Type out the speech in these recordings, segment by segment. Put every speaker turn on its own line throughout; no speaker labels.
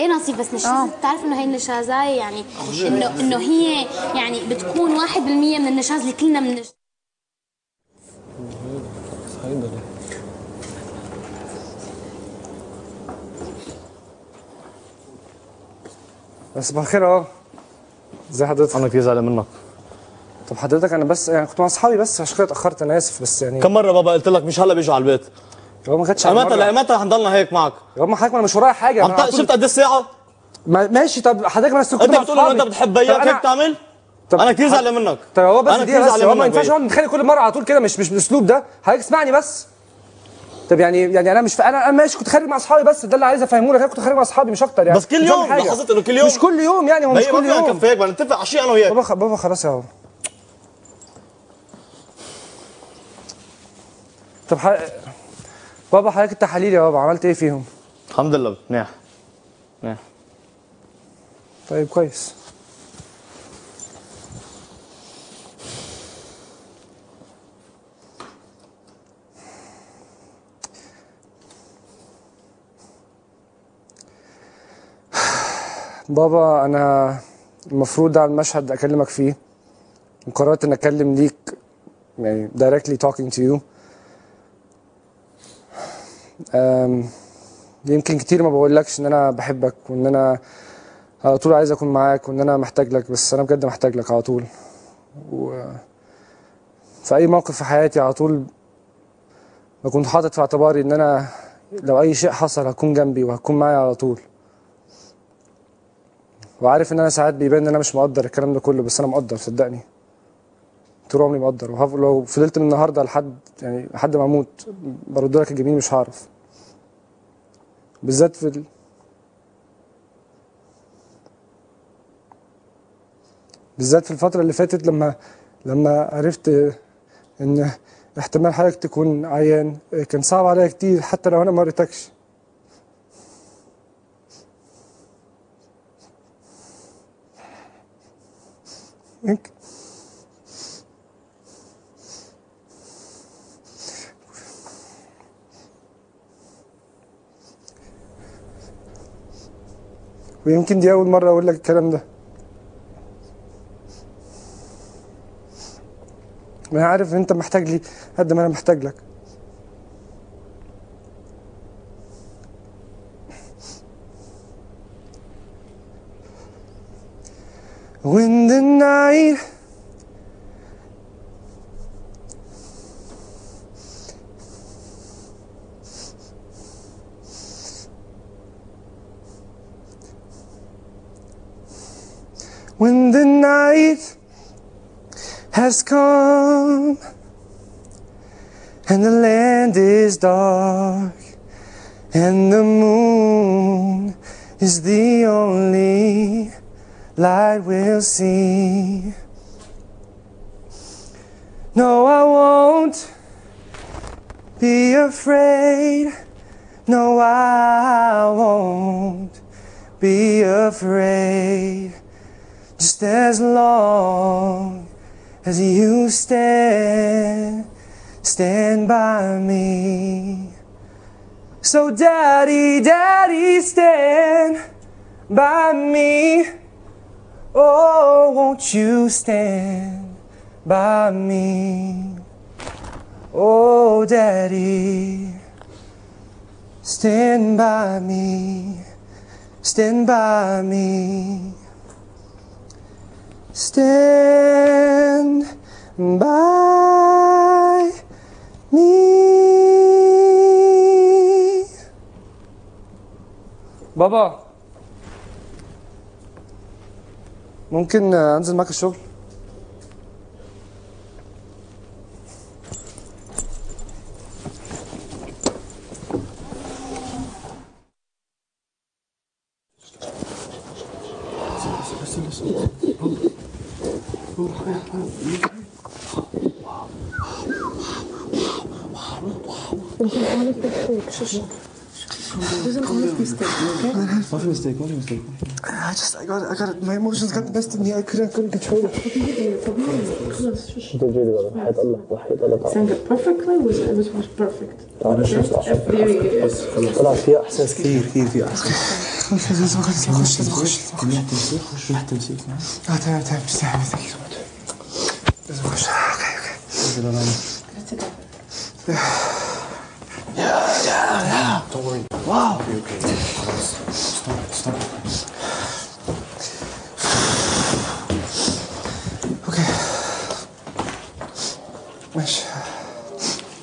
إيه نصيب بس نشازة بتعرف إنه هي النشازة يعني إنه إنه هي يعني بتكون 1% من النشاز اللي كلنا من
بس صباح الخير اهو ازي حضرتك.
أنا كتير زعلان منك.
طب حضرتك أنا بس يعني كنت مع أصحابي بس عشان كده اتاخرت أنا آسف بس يعني
كم مرة بابا قلت لك مش هلا بيجوا على البيت؟
هو ما كانتش على
متى. لا متى رح نضلنا هيك معك؟
يا ما حضرتك أنا مش ورايا حاجة.
عم
أنا على
ت-
طول-
شفت قد الساعة؟
ما ماشي. طب حضرتك بس كنت
انت بتقول إنه
أنت.
بتحب
طب
اياك
أنا-
هيك تعمل؟
طب
أنا كتير زعلان منك.
طب هو بس دي بس هو ما ينفعش. نقعد نتخانق كل مرة على طول كده مش مش بالاسلوب ده. حضرتك اسمعني بس. طب يعني يعني أنا مش أنا أنا ماشي كنت خارج مع أصحابي بس. ده اللي عايز افهمه لك أنا كنت خارج مع أصحابي مش أكتر يعني.
بس كل يوم. لاحظت إنه كل يوم؟
مش كل يوم يعني هو مش كل يوم.
نكفيك بدنا نتفق على شيء أنا وياك.
بابا بابا خلاص اهو طب ح... بابا حضرتك التحاليل يا بابا عملت إيه فيهم؟
الحمد لله منيح منيح
طيب كويس. بابا أنا المفروض على المشهد أكلمك فيه وقررت إن اتكلم ليك يعني directly talking to you. يمكن كتير ما بقولكش إن أنا بحبك وإن أنا على طول عايز أكون معاك وإن أنا محتاج لك بس أنا بجد محتاج لك على طول. و في أي موقف في حياتي على طول بكون حاطط في اعتباري إن أنا لو أي شيء حصل هتكون جنبي وهتكون معايا على طول. وعارف إن أنا ساعات بيبان إن أنا مش مقدر الكلام ده كله بس أنا مقدر صدقني. طول عمري وهف- لو فضلت من النهارده لحد يعني لحد ما أموت برد لك الجميل مش هعرف. بالذات في ال... بالذات في الفترة اللي فاتت لما لما عرفت إن احتمال حضرتك تكون عيان كان صعب عليا كتير حتى لو أنا ما قريتكش. يمكن. ويمكن دي أول مرة أقول لك الكلام ده. أنا عارف أنت محتاج لي قد ما أنا محتاج لك. When the night the night has come and the land is dark and the moon is the only light we'll see. No, I won't be afraid. No, I won't be afraid. Just as long as you stand, stand by me. So, Daddy, Daddy, stand by me. Oh, won't you stand by me? Oh, Daddy, stand by me. Stand by me. Stand by me. بابا ممكن انزل معاك الشغل
ما في مستيك ما في مستيك
I just I got I got my emotions got the best of me I couldn't couldn't control it
sang it perfectly was it was, was perfect.
طلع فيها احساس كثير كثير فيها احساس
لازم اخش لازم اخش لازم اخش لازم
There's a push. Okay, okay. Get
it on. Get it. Yeah, yeah, yeah. yeah. Don't worry. Wow. Okay, okay. Stop it, stop it. Okay. Wish.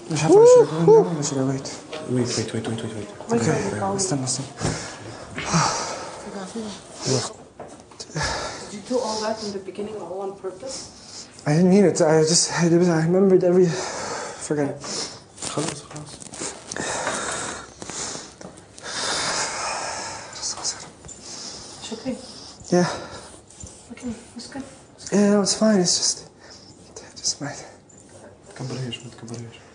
Wish, I should should I wait? Wait, wait, wait, wait, wait,
wait. Okay, okay. listen, listen.
Did you do all that in the beginning all on purpose?
I didn't mean it. I just I, was, I remembered every. Forget it.
Close, close.
Just close it.
It's okay.
Yeah.
Okay, it's good.
Yeah, no, it's fine. It's just, just my.
Контролируешь, here.